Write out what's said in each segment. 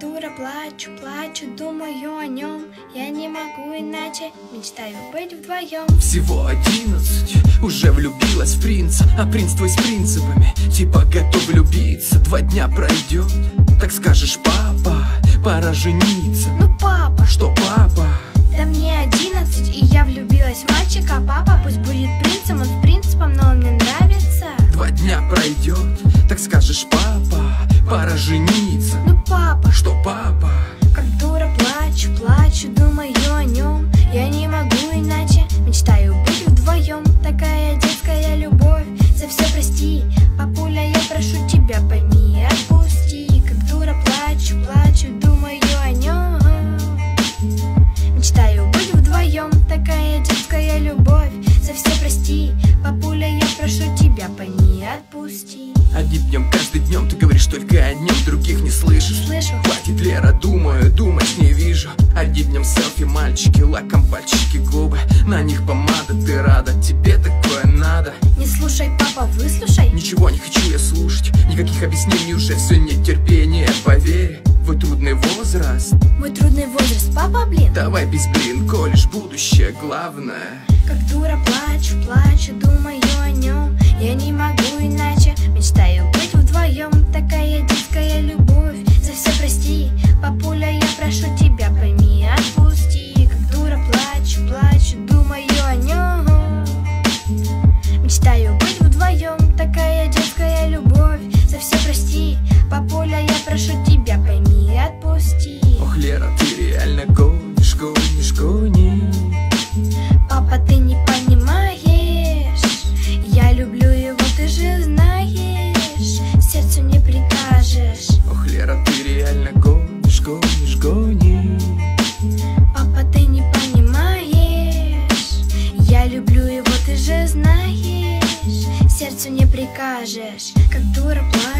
дура плачу, плачу, думаю о нем Я не могу иначе, мечтаю быть вдвоем Всего одиннадцать, уже влюбилась в принца А принц твой с принципами, типа готов влюбиться Два дня пройдет, так скажешь папа, пора жениться Ну папа, Что папа? да мне одиннадцать И я влюбилась в мальчика, папа пусть будет принцем Он с принципом, но он мне нравится. Два дня пройдет, так скажешь папа, пора жениться тебя, пойми, отпусти Одним днем, каждый днем ты говоришь только о нем, других не слышишь. Слышу, Хватит, Лера, думаю, думать не вижу. Одним днем селфи, мальчики, лаком пальчики, губы. На них помада, ты рада, тебе такое надо. Не слушай, папа, выслушай. Ничего не хочу я слушать, никаких объяснений уже все нетерпение Поверь, вы трудный возраст, Мой трудный возраст, папа, блин. Давай без блин, колешь будущее главное. Как дура плачу, плачу, думаю Мечтаю быть вдвоем, такая детская любовь. За все прости, папуля, я прошу тебя, пойми, отпусти. Ох, Лера, ты реально гонишь, гонишь, гонишь. Папа, ты не понимаешь. Я люблю его, ты же знаешь. Сердцу не прикажешь. Ох, Лера, ты реально гонишь, гонишь, гонишь. Папа, ты не понимаешь. Я люблю его, ты же знаешь Сердцу не прикажешь. Как дура плачу,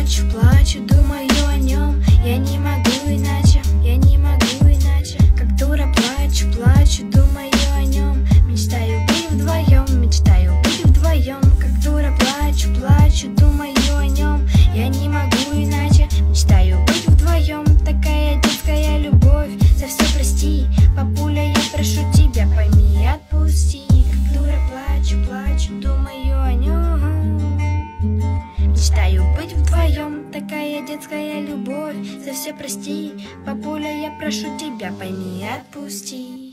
Мечтаю быть вдвоем, такая детская любовь За все прости, папуля, я прошу тебя, пойми, отпусти